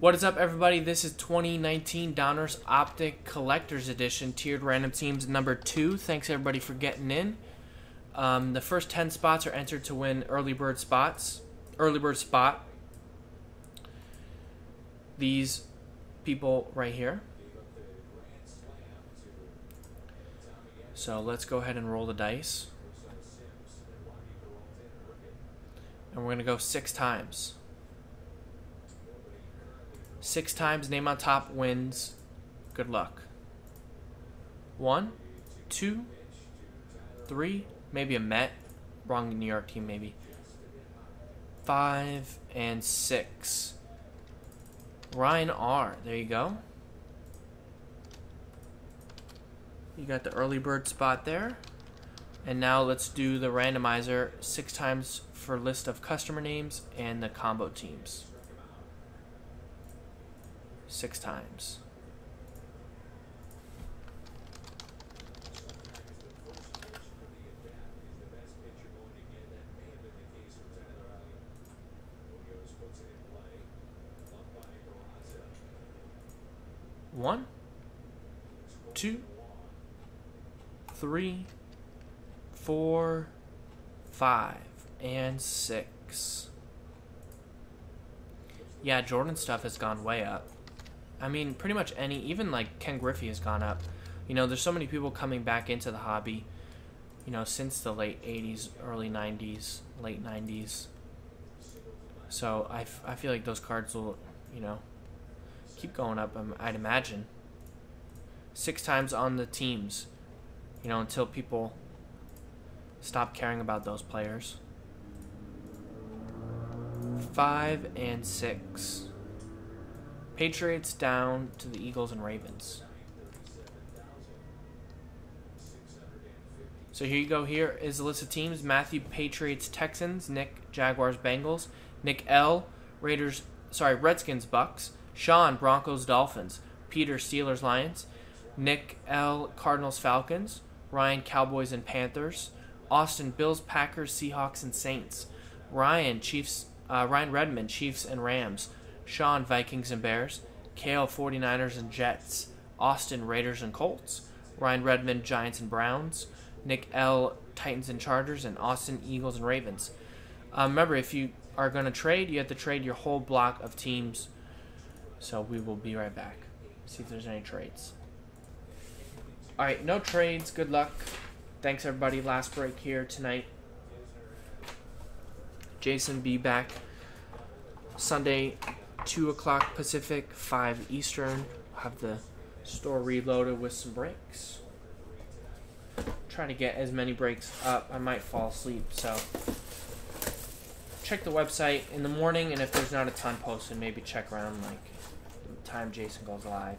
What is up, everybody? This is 2019 Donruss Optic Collector's Edition, tiered random teams number two. Thanks, everybody, for getting in. Um, the first 10 spots are entered to win early bird spots. Early bird spot. These people right here. So let's go ahead and roll the dice. And we're going to go six times. Six times, name on top wins. Good luck. One, two, three, maybe a Met. Wrong New York team, maybe. Five and six. Ryan R. There you go. You got the early bird spot there. And now let's do the randomizer six times for list of customer names and the combo teams six times. One, two, three, four, five, and six. Yeah, Jordan stuff has gone way up. I mean, pretty much any, even like Ken Griffey has gone up. You know, there's so many people coming back into the hobby, you know, since the late 80s, early 90s, late 90s. So I, I feel like those cards will, you know, keep going up, um, I'd imagine. Six times on the teams, you know, until people stop caring about those players. Five and six. Patriots down to the Eagles and Ravens. So here you go. Here is the list of teams: Matthew Patriots, Texans, Nick Jaguars, Bengals, Nick L Raiders, sorry Redskins, Bucks, Sean Broncos, Dolphins, Peter Steelers, Lions, Nick L Cardinals, Falcons, Ryan Cowboys and Panthers, Austin Bills, Packers, Seahawks and Saints, Ryan Chiefs, uh, Ryan Redmond, Chiefs and Rams. Sean, Vikings and Bears, Kale, 49ers and Jets, Austin, Raiders and Colts, Ryan Redmond, Giants and Browns, Nick L, Titans and Chargers, and Austin, Eagles and Ravens. Um, remember, if you are going to trade, you have to trade your whole block of teams. So we will be right back. See if there's any trades. All right, no trades. Good luck. Thanks, everybody. Last break here tonight. Jason be back Sunday 2 o'clock Pacific, 5 Eastern. have the store reloaded with some breaks. Trying to get as many breaks up. I might fall asleep, so check the website in the morning, and if there's not a ton posted, maybe check around like the time Jason goes live.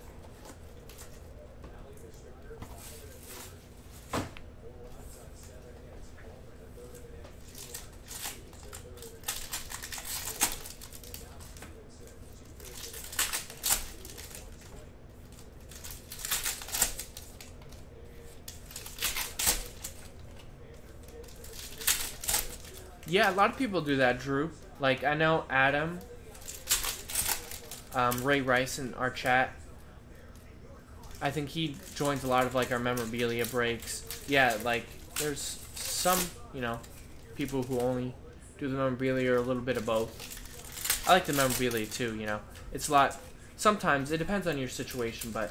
Yeah, a lot of people do that, Drew. Like I know Adam, um, Ray Rice in our chat. I think he joins a lot of like our memorabilia breaks. Yeah, like there's some you know people who only do the memorabilia or a little bit of both. I like the memorabilia too. You know, it's a lot. Sometimes it depends on your situation, but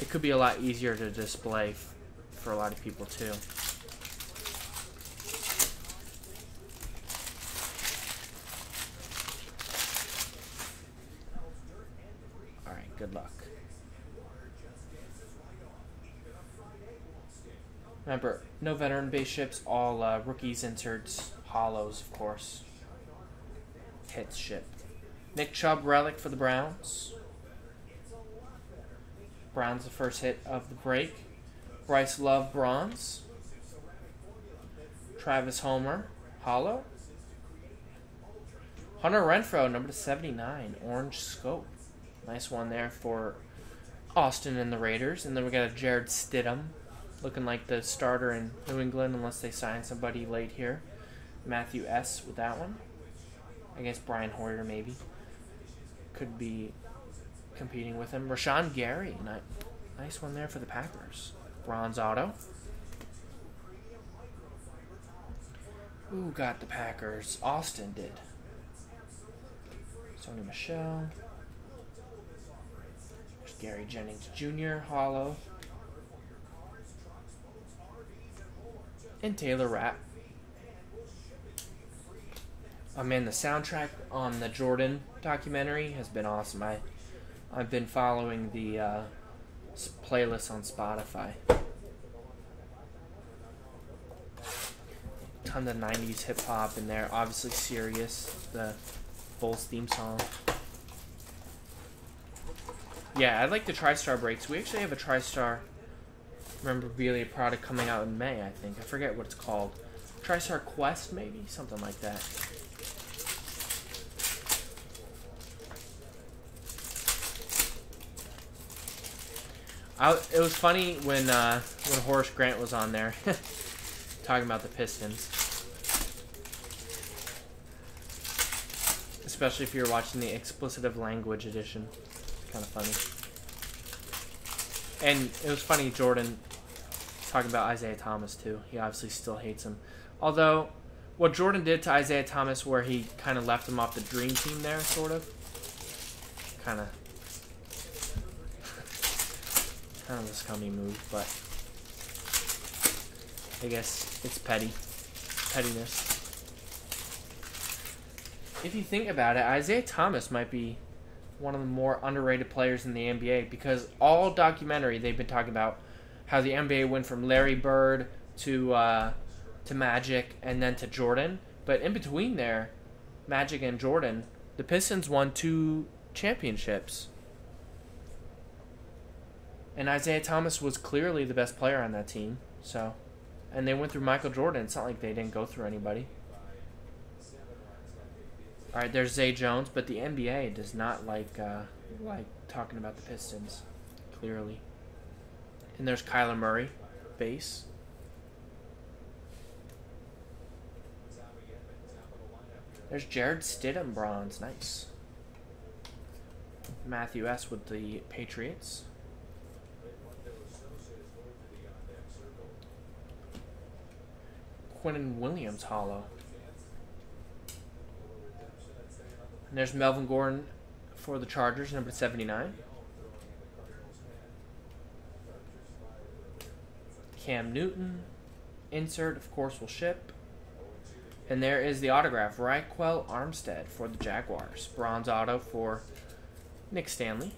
it could be a lot easier to display for a lot of people too. Good luck. Remember, no veteran base ships, all uh, rookies, inserts, hollows, of course. Hits ship. Nick Chubb relic for the Browns. Browns the first hit of the break. Bryce Love bronze. Travis Homer hollow. Hunter Renfrow number 79 orange scope. Nice one there for Austin and the Raiders. And then we got a Jarrett Stidham looking like the starter in New England unless they sign somebody late here. Matthew S. with that one. I guess Brian Hoyer maybe. could be competing with him. Rashan Gary, nice one there for the Packers. Bronze auto. Who got the Packers? Austin did. Sony Michel. There's Gary Jennings Jr. Hollow. And Taylor Rapp. Oh man, the soundtrack on the Jordan documentary has been awesome. I, I've been following the uh, playlist on Spotify. Tons of 90s hip hop in there. Obviously, Sirius, the Bulls theme song. Yeah, I like the TriStar breaks. We actually have a TriStar memorabilia product coming out in May, I think. I forget what it's called. TriStar Quest, maybe? Something like that. I, it was funny when uh, when Horace Grant was on there talking about the Pistons. Especially if you're watching the explicit language edition. It's Kind of funny. And it was funny, Jordan talking about Isiah Thomas too. He obviously still hates him. Although, what Jordan did to Isiah Thomas, where he kind of left him off the dream team there, sort of, kind of kind of a scummy move, but I guess it's petty. Pettiness. If you think about it, Isiah Thomas might be one of the more underrated players in the NBA because all documentary they've been talking about how the NBA went from Larry Bird to uh, to Magic and then to Jordan, but in between there, Magic and Jordan, the Pistons won two championships. And Isiah Thomas was clearly the best player on that team. So, and they went through Michael Jordan. It's not like they didn't go through anybody. All right, there's Zay Jones, but the NBA does not like uh, like talking about the Pistons, clearly. And there's Kyler Murray, base. There's Jarrett Stidham bronze, nice. Matthew S with the Patriots. Quinnen Williams hollow. And there's Melvin Gordon for the Chargers, number 79. Cam Newton. Insert, of course, will ship. And there is the autograph, Ryquell Armstead for the Jaguars. Bronze auto for Nick Stanley.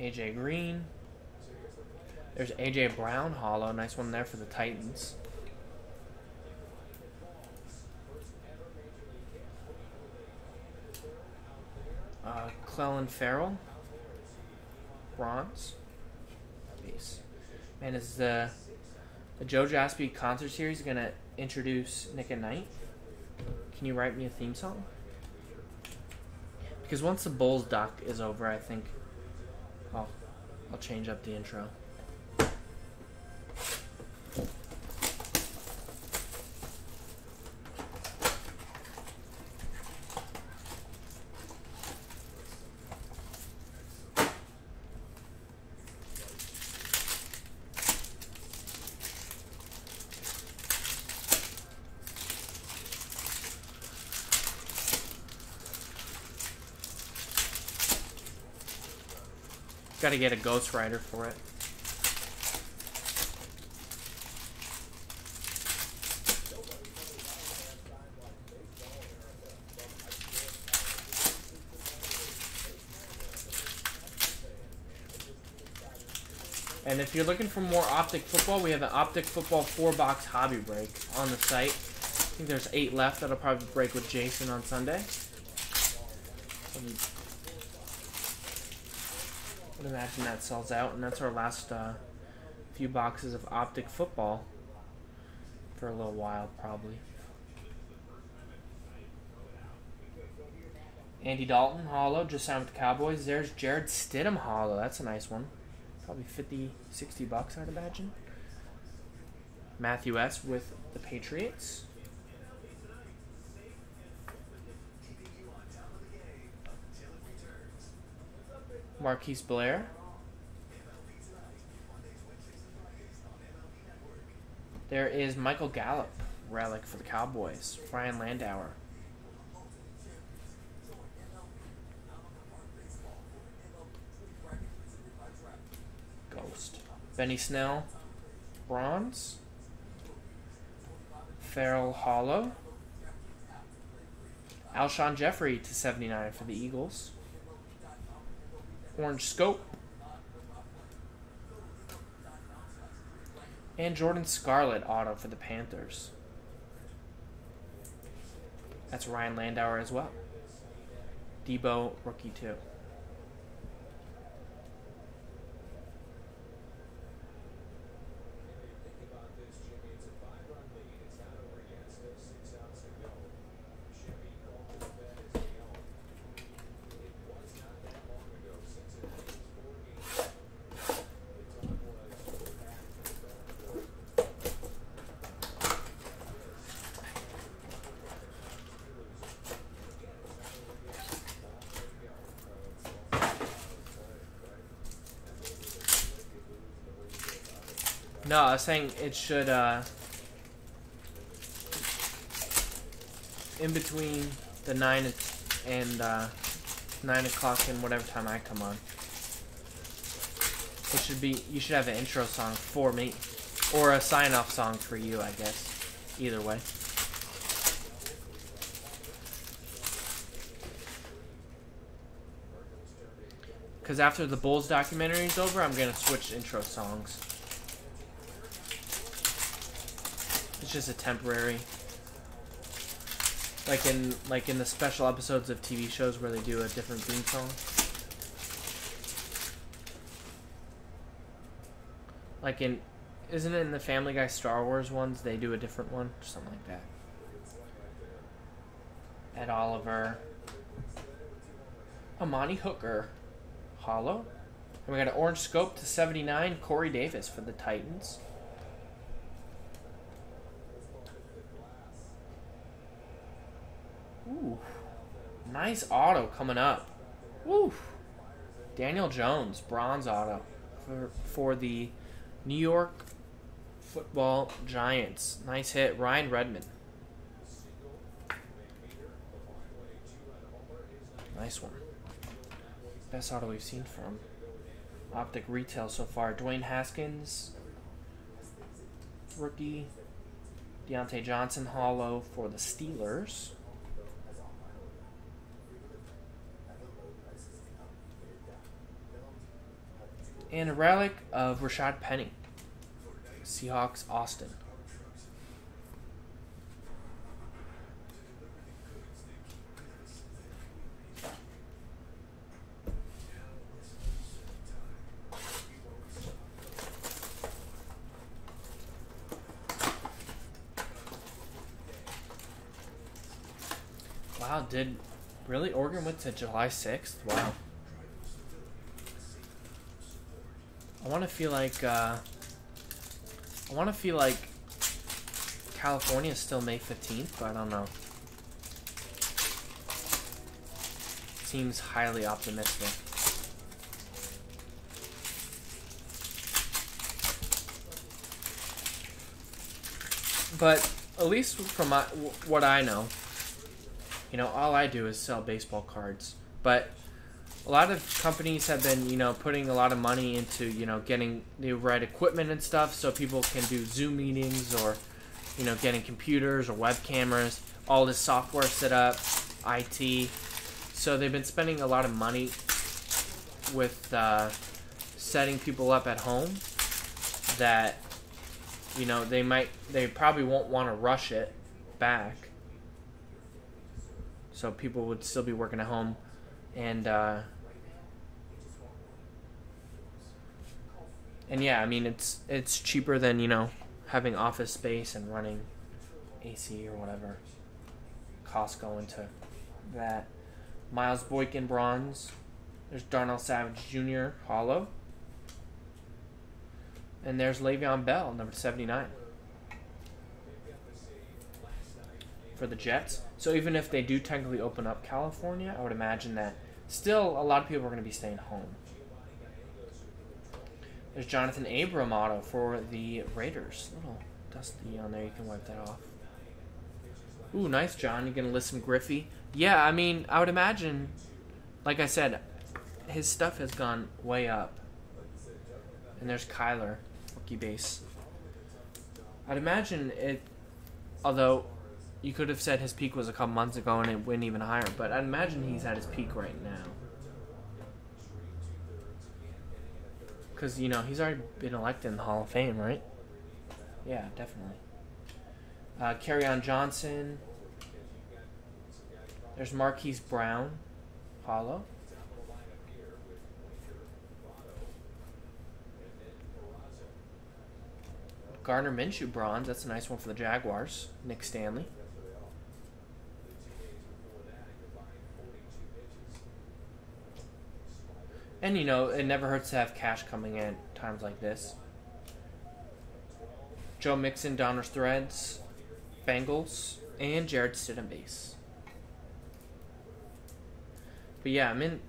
AJ Green. There's AJ Brown hollow. Nice one there for the Titans. Uh, Clelin Ferrell. Bronze. Base. Man, is the, the Joe Jaspie concert series going to introduce Nick at Night? Can you write me a theme song? Because once the Bulls doc is over, I think I'll, I'll change up the intro. Got to get a Ghost Rider for it. And if you're looking for more Optic Football, we have an Optic Football 4-box hobby break on the site. I think there's 8 left. That'll probably break with Jason on Sunday imagine that sells out, and that's our last uh, few boxes of Optic Football for a little while, probably. Andy Dalton, hollow, just signed with the Cowboys. There's Jarrett Stidham, hollow. That's a nice one. Probably 50, 60 bucks, I'd imagine. Matthew S. with the Patriots. Marquise Blair. There is Michael Gallup, relic for the Cowboys. Ryan Landauer. Ghost. Benny Snell, bronze. Ferrell Hollow. Alshon Jeffery to 79 for the Eagles. Orange Scope. And Jordan Scarlett auto for the Panthers. That's Ryan Landauer as well. Deebo, rookie too. No, I was saying it should, uh, in between the 9 and, uh, 9 o'clock and whatever time I come on. It should be, you should have an intro song for me. Or a sign off song for you, I guess. Either way. Because after the Bulls documentary is over, I'm going to switch intro songs. It's just a temporary. Like in like in the special episodes of TV shows where they do a different theme song. Like in isn't it in the Family Guy Star Wars ones they do a different one? Something like that. Ed Oliver. Amani Hooker. Hollow. And we got an orange scope to 79, Corey Davis for the Titans. Ooh. Nice auto coming up. Woo. Daniel Jones, bronze auto for, for the New York football Giants. Nice hit. Ryan Redmond. Nice one. Best auto we've seen from Optic Retail so far. Dwayne Haskins, rookie. Diontae Johnson, hollow for the Steelers. And a relic of Rashad Penny. Seahawks Austin. Wow, did really Oregon went to July 6th? Wow. I want to feel like uh, I want to feel like California is still May 15th, but I don't know. Seems highly optimistic. But at least from my, what I know, you know, all I do is sell baseball cards. But a lot of companies have been, you know, putting a lot of money into, you know, getting the right equipment and stuff so people can do Zoom meetings or, you know, getting computers or web cameras, all this software set up, IT. So they've been spending a lot of money with uh, setting people up at home that, you know, they might, they probably won't want to rush it back. So people would still be working at home and uh, and yeah, I mean it's it's cheaper than you know having office space and running AC or whatever. Costs go into that. Miles Boykin bronze. There's Darnell Savage Jr. hollow. And there's Le'Veon Bell, number 79. For the Jets. So even if they do technically open up California, I would imagine that still a lot of people are going to be staying home. There's Jonathan Abram auto for the Raiders. A little dusty on there. You can wipe that off. Ooh, nice, John. You're gonna list some Griffey? Yeah, I mean, I would imagine, like I said, his stuff has gone way up. And there's Kyler, rookie base. I'd imagine it, although you could have said his peak was a couple months ago and it went even higher, but I'd imagine he's at his peak right now. Because, you know, he's already been elected in the Hall of Fame, right? Yeah, definitely. Uh, on, Johnson. There's Marquise Brown. Hollow. Gardner Minshew bronze. That's a nice one for the Jaguars. Nick Stanley. And you know, it never hurts to have cash coming in times like this. Joe Mixon, Donruss Threads, Bengals, and Jarrett Stidham base. But yeah, I'm in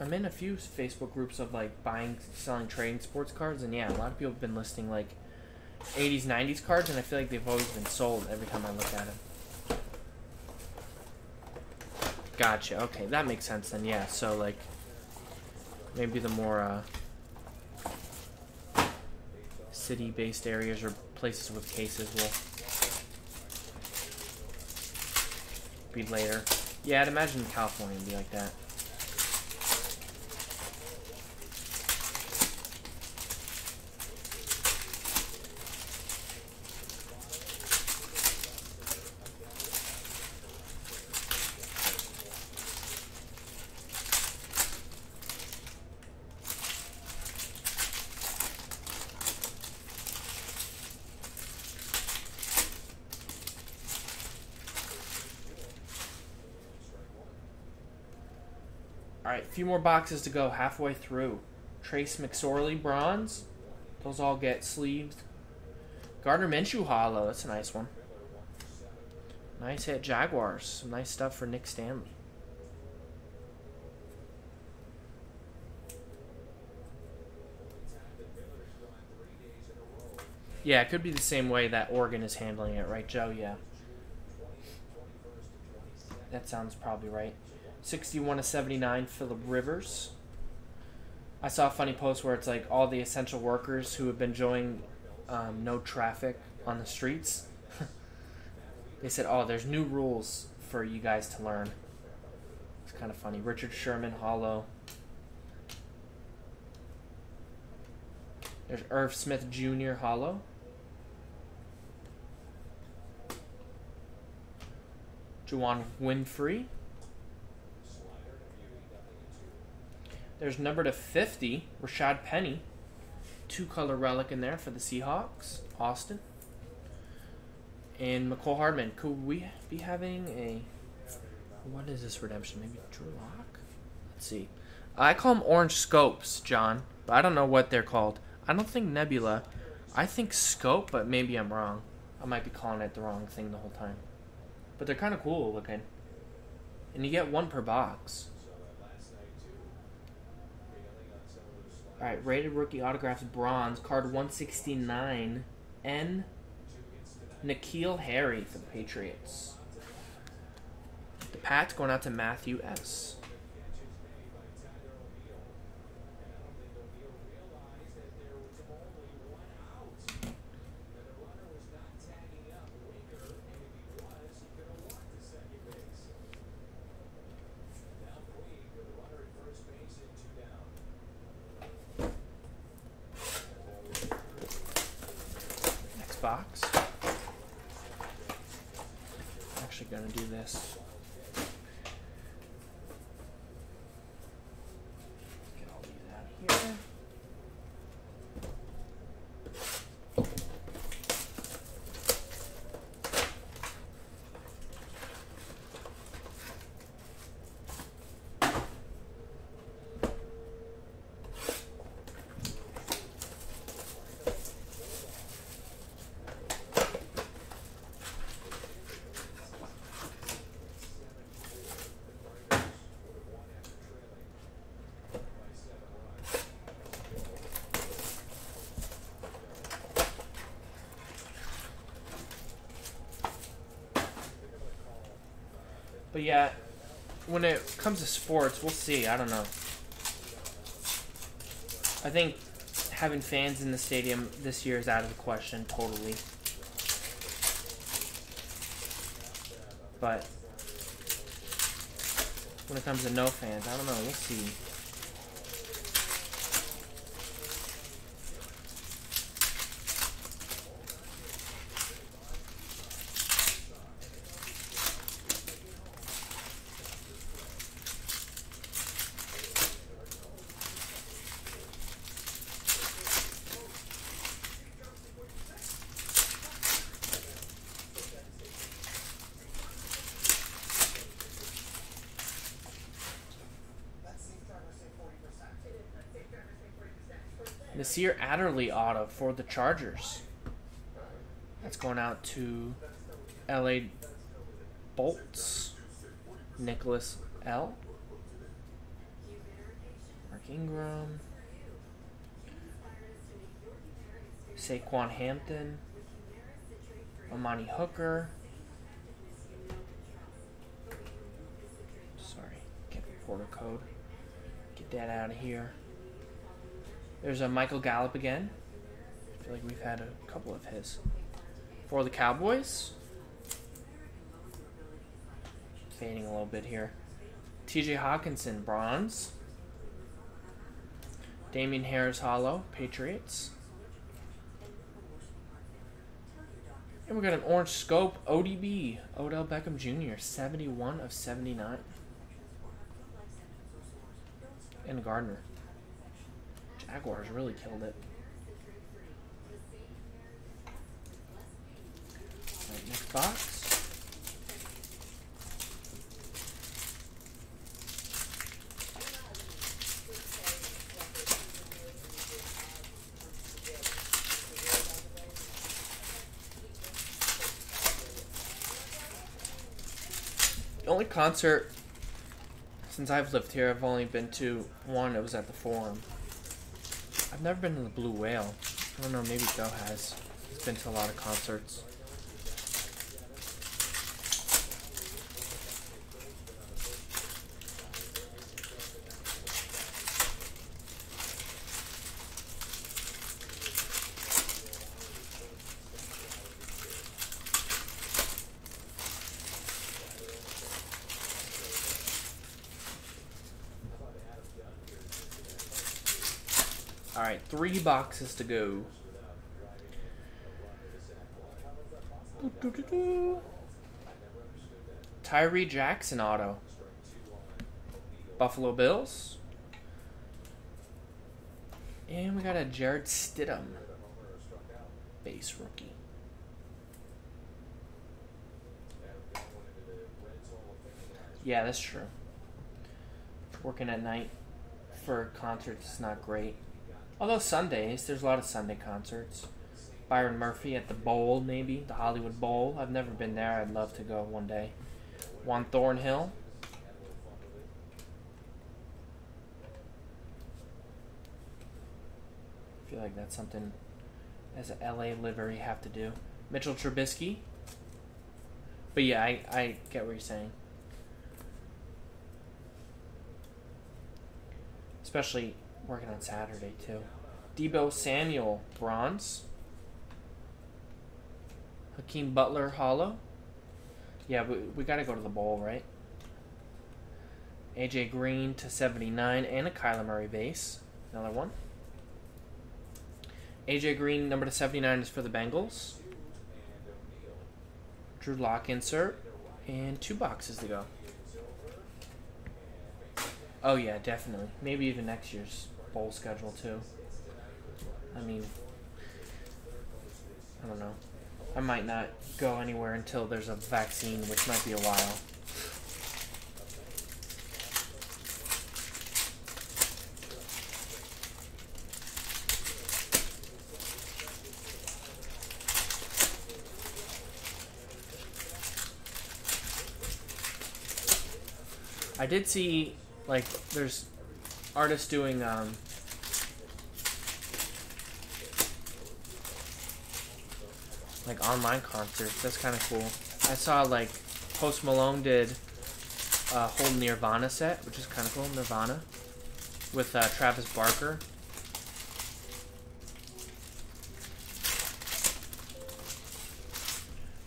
I'm in a few Facebook groups of like buying, selling, trading sports cards, and yeah, a lot of people have been listing like 80s, 90s cards, and I feel like they've always been sold every time I look at them. Gotcha. Okay, that makes sense then. Yeah, so like maybe the more uh, city-based areas or places with cases will be later. Yeah, I'd imagine California would be like that. Alright, a few more boxes to go halfway through. Trace McSorley bronze. Those all get sleeved. Gardner Minshew hollow. That's a nice one. Nice hit Jaguars. Some nice stuff for Nick Stanley. Yeah, it could be the same way that Oregon is handling it, right, Joe? Yeah. That sounds probably right. 61 to 79, Philip Rivers. I saw a funny post where it's like all the essential workers who have been enjoying um, no traffic on the streets. they said, "Oh, there's new rules for you guys to learn." It's kind of funny. Richard Sherman, Hollow. There's Irv Smith Jr. Hollow. Juwann Winfree. There's number to 50, Rashad Penny. Two color relic in there for the Seahawks, Austin. And Mecole Hardman. Could we be having a. What is this redemption? Maybe Drew Lock? Let's see. I call them orange scopes, John, but I don't know what they're called. I don't think Nebula. I think scope, but maybe I'm wrong. I might be calling it the wrong thing the whole time. But they're kind of cool looking. And you get one per box. All right, rated rookie autographs bronze card 169 N N'Keal Harry for the Patriots. The Pats going out to Matthew S. box. I'm actually going to do this. But yeah, when it comes to sports, we'll see. I don't know. I think having fans in the stadium this year is out of the question totally. But when it comes to no fans, I don't know. We'll see. Nasir Adderley auto for the Chargers. That's going out to LA Bolts. Nicholas L. Mark Ingram. Saquan Hampton. Amani Hooker. Sorry, get the porter code. Get that out of here. There's a Michael Gallup again. I feel like we've had a couple of his. For the Cowboys. Fading a little bit here. TJ Hockenson, bronze. Damien Harris, hollow, Patriots. And we got an orange scope, ODB, Odell Beckham Jr., 71 of 79. And Gardner. Jaguars really killed it. Right, next box. The only concert since I've lived here, I've only been to one. It was at the Forum. I've never been to the Blue Whale. I don't know, maybe Joe has. He's been to a lot of concerts. All right, three boxes to go. Tyree Jackson auto. Buffalo Bills. And we got a Jarrett Stidham base rookie. Yeah, that's true. Working at night for concerts is not great. Although Sundays, there's a lot of Sunday concerts. Byron Murphy at the Bowl, maybe the Hollywood Bowl. I've never been there. I'd love to go one day. Juan Thornhill. I feel like that's something as a LA liver you have to do. Mitchell Trubisky. But yeah, I, I get what you're saying. Especially working on Saturday too. Deebo Samuel, bronze. Hakeem Butler, hollow. Yeah, we, we got to go to the bowl, right? AJ Green to 79 and a Kyler Murray base. Another one. AJ Green, number to 79 is for the Bengals. Drew Lock insert. And two boxes to go. Oh, yeah, definitely. Maybe even next year's bowl schedule, too. I mean, I don't know. I might not go anywhere until there's a vaccine, which might be a while. I did see, like, there's artists doing um, like online concerts. That's kind of cool. I saw like Post Malone did a whole Nirvana set, which is kind of cool. Nirvana with uh, Travis Barker.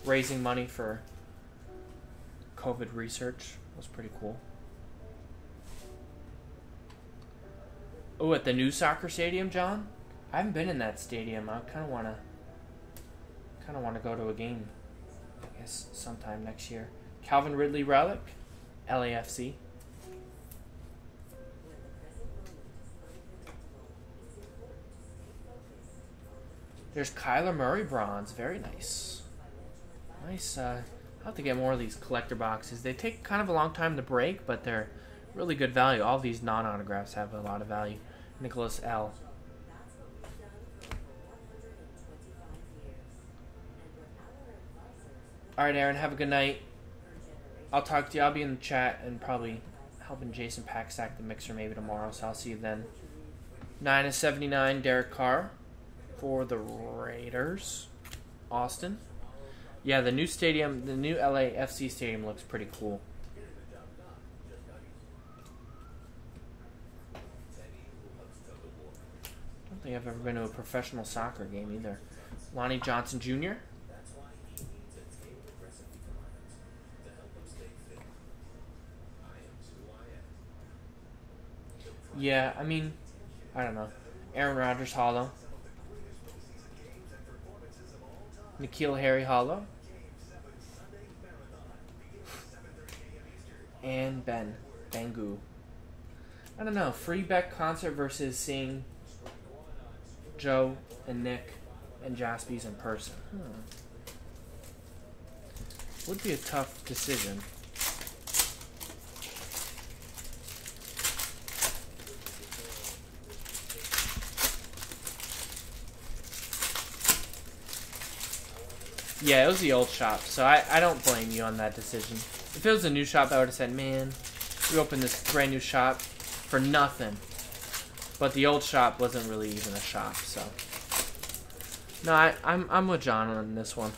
Raising money for COVID research was pretty cool. Oh, at the new soccer stadium, John. I haven't been in that stadium. I kind of want to, kind of want to go to a game. I guess sometime next year. Calvin Ridley relic, LAFC. There's Kyler Murray bronze. Very nice. Nice. Uh, I'll have to get more of these collector boxes. They take kind of a long time to break, but they're really good value. All these non-autographs have a lot of value. Nicholas L. All right, Aaron. Have a good night. I'll talk to you. I'll be in the chat and probably helping Jason pack sack the mixer maybe tomorrow. So I'll see you then. Nine of seventy nine. Derek Carr for the Raiders. Austin. Yeah, the new stadium, the new LAFC stadium looks pretty cool. I don't think I've ever been to a professional soccer game either. Lonnie Johnson Jr. Yeah, I mean, I don't know. Aaron Rodgers Hollow. N'Keal Harry Hollow. And Ben. Banogu. I don't know. Free Beck concert versus seeing Joe and Nick and Jaspys in person. Hmm. Would be a tough decision. Yeah, it was the old shop, so I, I don't blame you on that decision. If it was a new shop, I would have said, man, we opened this brand new shop for nothing. But the old shop wasn't really even a shop, so. No, I, I'm, I'm with John on this one.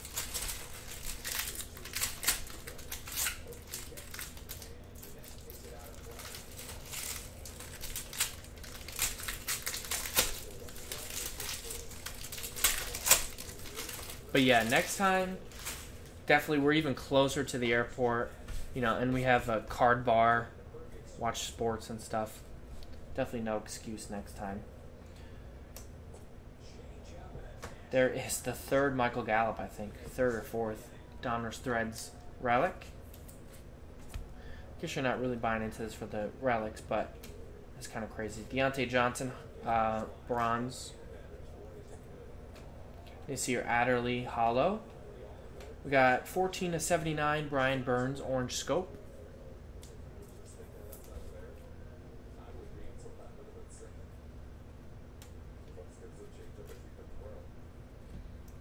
But yeah, next time, definitely we're even closer to the airport, you know, and we have a card bar, watch sports and stuff. Definitely no excuse next time. There is the third Michael Gallup, I think, third or fourth Donruss Threads relic. I Guess you're not really buying into this for the relics, but it's kind of crazy. Diontae Johnson, uh, bronze you see your Adderley Hollow. We got 14 to 79 Brian Burns Orange Scope.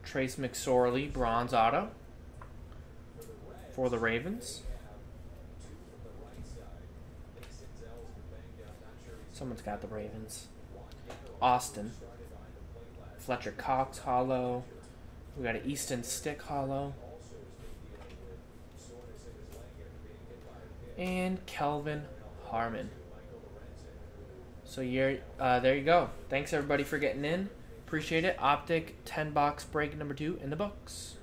Trace McSorley Bronze Auto for the Ravens. Someone's got the Ravens. Austin. Fletcher Cox Hollow. We got an Easton Stick Hollow. And Kelvin Harmon. So you're, uh, there you go. Thanks everybody for getting in. Appreciate it. Optic 10 box break number two in the books.